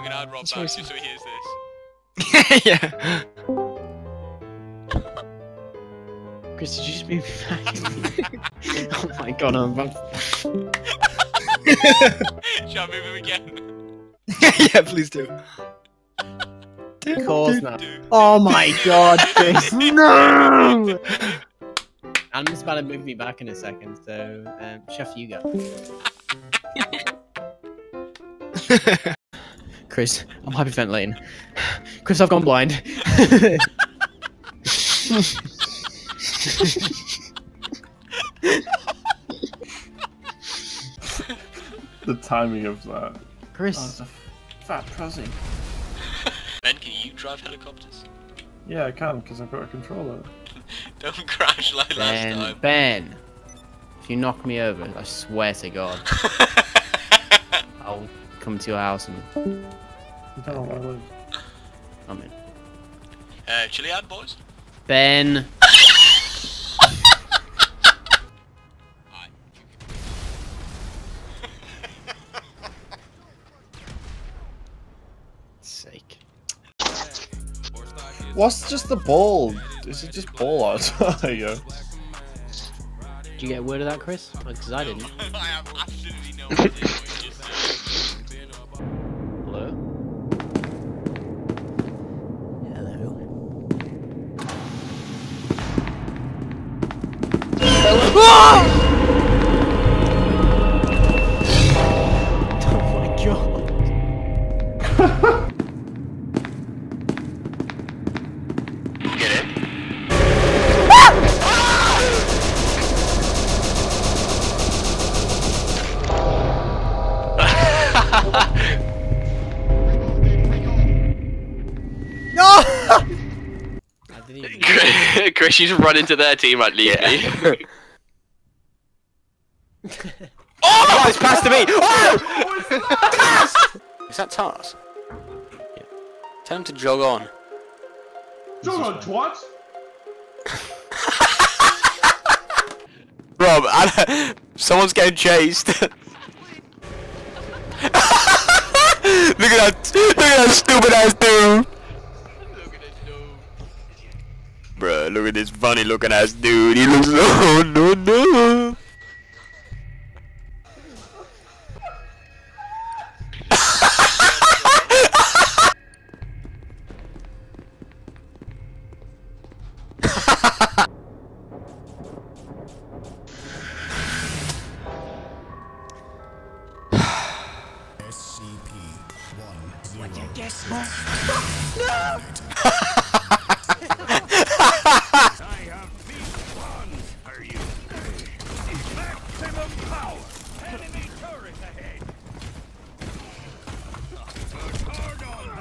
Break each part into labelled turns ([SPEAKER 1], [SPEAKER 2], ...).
[SPEAKER 1] I'm gonna add Rob back just so he hears this.
[SPEAKER 2] yeah. Chris, did you just move me back? oh my god, I'm about
[SPEAKER 1] Shall I move him again?
[SPEAKER 2] yeah, please do.
[SPEAKER 3] Of course not. Oh my god, Chris, no! I'm just about to move me back in a second, so um, Chef, you go. Chris, I'm hyperventilating. Chris, I've gone blind.
[SPEAKER 4] The timing of that. Oh,
[SPEAKER 3] Chris,
[SPEAKER 4] it's a fat pussy.
[SPEAKER 1] Ben, can you drive helicopters?
[SPEAKER 4] Yeah, I can, because I've got a controller.
[SPEAKER 1] Don't crash like last
[SPEAKER 3] Ben,
[SPEAKER 1] time.
[SPEAKER 3] Ben, if you knock me over, I swear to God, I'll come to your house and
[SPEAKER 4] You don't know where I live.
[SPEAKER 3] I'm in.
[SPEAKER 1] uh, Chiliad boys?
[SPEAKER 3] Ben, sake.
[SPEAKER 4] What's just the ball? Is it just ball art? there you go.
[SPEAKER 3] Did you get word of that, Chris? Because I didn't.
[SPEAKER 1] I have absolutely no idea
[SPEAKER 3] Oh my god.
[SPEAKER 1] Get it?
[SPEAKER 3] I didn't even...
[SPEAKER 2] Chris, you just run into their team right, leave me. oh! It's passed to me! Oh! Is that Tars?
[SPEAKER 3] Yeah.
[SPEAKER 2] Tell him to jog on.
[SPEAKER 4] Jog on, twat!
[SPEAKER 2] Rob, I- someone's getting chased. look at that! Look at that stupid ass dude!
[SPEAKER 1] Look at it, dude.
[SPEAKER 2] Bruh, look at this funny looking ass dude. He looks oh no no.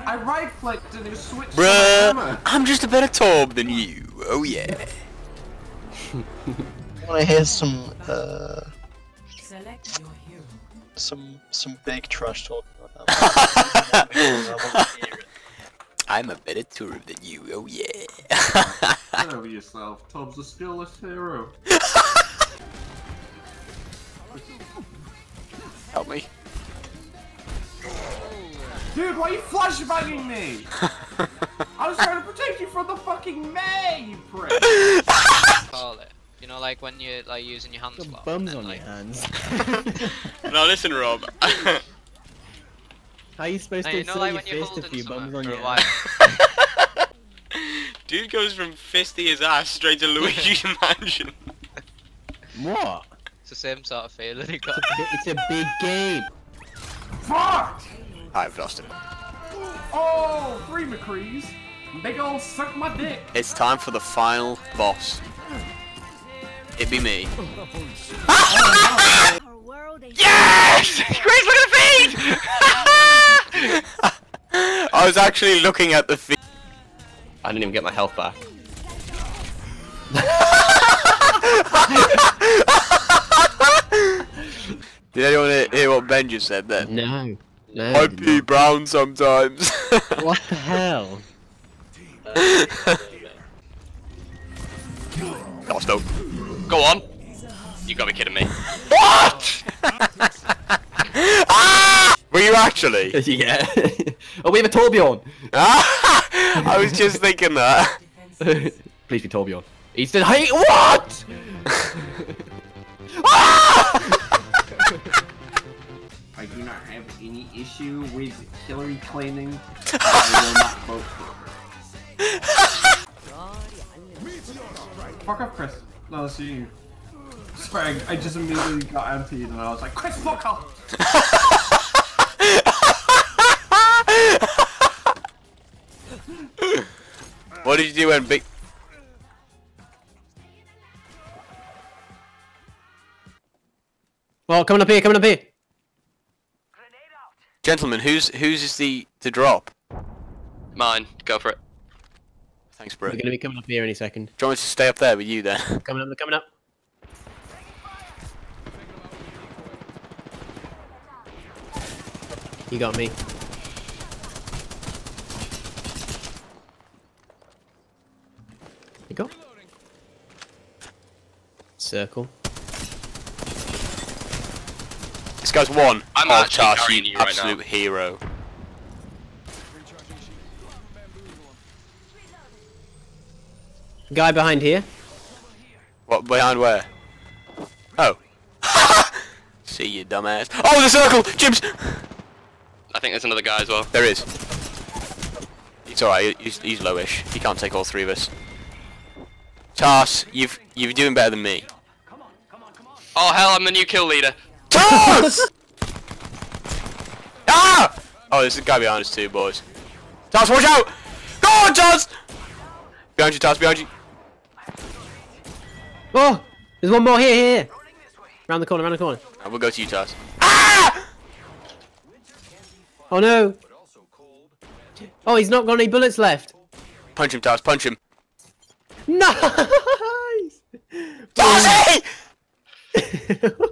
[SPEAKER 4] I right clicked and it switched
[SPEAKER 2] Bruh, I'm just a better Torb than you. Oh yeah.
[SPEAKER 5] want to hear some uh,
[SPEAKER 6] Select your hero.
[SPEAKER 5] some some big trash talk about that. I want to hear it.
[SPEAKER 2] I'm a better Torb than you. Oh yeah.
[SPEAKER 4] Get over yourself. Tom's a skillless hero.
[SPEAKER 2] Help me.
[SPEAKER 4] Dude, why are you flashbanging me? I was trying to protect you from the fucking Mei, you prick!
[SPEAKER 7] call it. You know, like when you're like using your hands
[SPEAKER 3] Got
[SPEAKER 7] slot.
[SPEAKER 3] bums on
[SPEAKER 7] then,
[SPEAKER 3] your hands.
[SPEAKER 1] No, listen, Rob.
[SPEAKER 3] How are you supposed
[SPEAKER 7] No,
[SPEAKER 3] to
[SPEAKER 7] you know, like
[SPEAKER 3] your
[SPEAKER 7] you're
[SPEAKER 3] fist if
[SPEAKER 7] holding
[SPEAKER 3] you bums on your
[SPEAKER 7] a
[SPEAKER 3] hands?
[SPEAKER 1] Dude goes from fisty his ass straight to Luigi's mansion.
[SPEAKER 3] What?
[SPEAKER 7] It's the same sort of feeling you got.
[SPEAKER 3] It's a big game.
[SPEAKER 4] Fuck!
[SPEAKER 2] I've lost him.
[SPEAKER 4] Oh, three McCrees. Big ol' suck my dick.
[SPEAKER 2] It's time for the final boss. It be me. Yes! Chris, look at the feed! I was actually looking at the feed. I didn't even get my health back. Did anyone hear what Ben just said then?
[SPEAKER 3] No. No.
[SPEAKER 2] I pee brown sometimes.
[SPEAKER 3] What the hell?
[SPEAKER 2] Lost though. Go on. You gotta be kidding me. What? ah! Were you actually?
[SPEAKER 8] yeah. oh, we have a Torbjorn.
[SPEAKER 2] I was just thinking that.
[SPEAKER 8] Please be Torbjorn. He's the hey what?
[SPEAKER 4] I do not have any issue with Hillary claiming I will not vote for her. Fuck off, Chris. No, that's you. Sorry, I, I just immediately got emptied and I was like, Chris, fuck off!
[SPEAKER 2] What did you do when big?
[SPEAKER 3] Well, coming up here, coming up here.
[SPEAKER 2] Gentlemen, who's whose is the the drop?
[SPEAKER 9] Mine. Go for it.
[SPEAKER 2] Thanks, bro.
[SPEAKER 3] We're gonna be coming up here any second.
[SPEAKER 2] Do you want me to stay up there with you then?
[SPEAKER 3] Coming up, they're coming up. You got me. You go. Circle.
[SPEAKER 2] This guy's one.
[SPEAKER 9] I'm
[SPEAKER 2] oh,
[SPEAKER 9] actually
[SPEAKER 2] Charles, you
[SPEAKER 9] you right now.
[SPEAKER 2] absolute hero.
[SPEAKER 3] Guy behind here.
[SPEAKER 2] What behind where? Oh. See you, dumbass. Oh, the circle, Jibs.
[SPEAKER 9] I think there's another guy as well.
[SPEAKER 2] There is. It's alright. He's, he's lowish. He can't take all three of us. Tars, you've you're doing better than me.
[SPEAKER 9] Oh hell, I'm the new kill leader.
[SPEAKER 2] Tars! ah! Oh, there's a guy behind us too, boys. Tars, watch out! Go on, Tars! Behind you, Tars, behind you.
[SPEAKER 3] Oh! There's one more here, here. Round the corner, round the corner.
[SPEAKER 2] And we'll go to you, Tars. Ah!
[SPEAKER 3] Oh no! Oh, he's not got any bullets left.
[SPEAKER 2] Punch him, Tars, punch him.
[SPEAKER 3] Nice!
[SPEAKER 2] Tarsy!